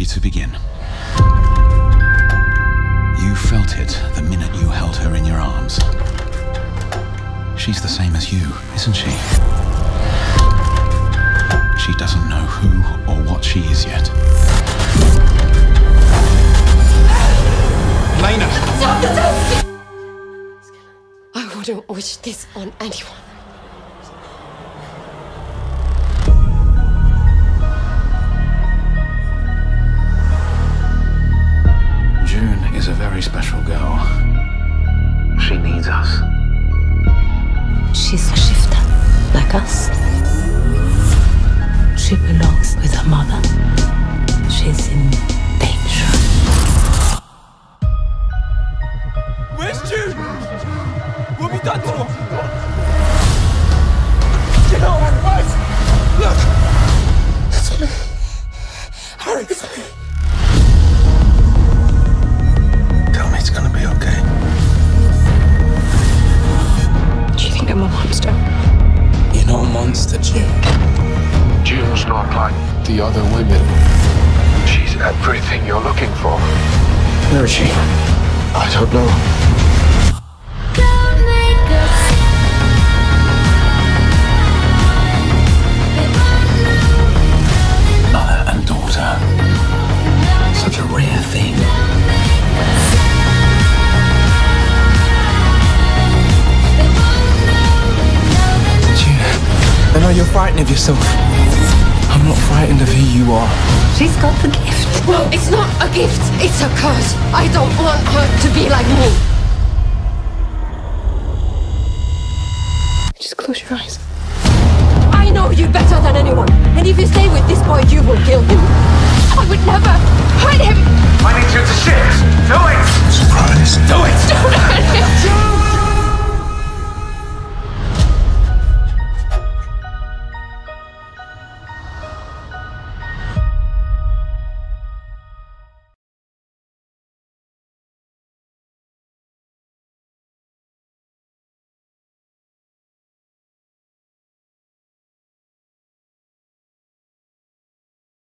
ready to begin. You felt it the minute you held her in your arms. She's the same as you, isn't she? She doesn't know who or what she is yet. Lena! I wouldn't wish this on anyone. Very special girl. She needs us. She's a shifter, like us. She belongs with her mother. She's in danger. Where's June? What have you done to her? Get out not like the other women. She's everything you're looking for. Where is she? I don't know. Mother and daughter. Such a rare thing. June, I know you're frightened of yourself. You are. She's got the gift. No, it's not a gift. It's a curse. I don't want her to be like me. Just close your eyes. I know you better than anyone.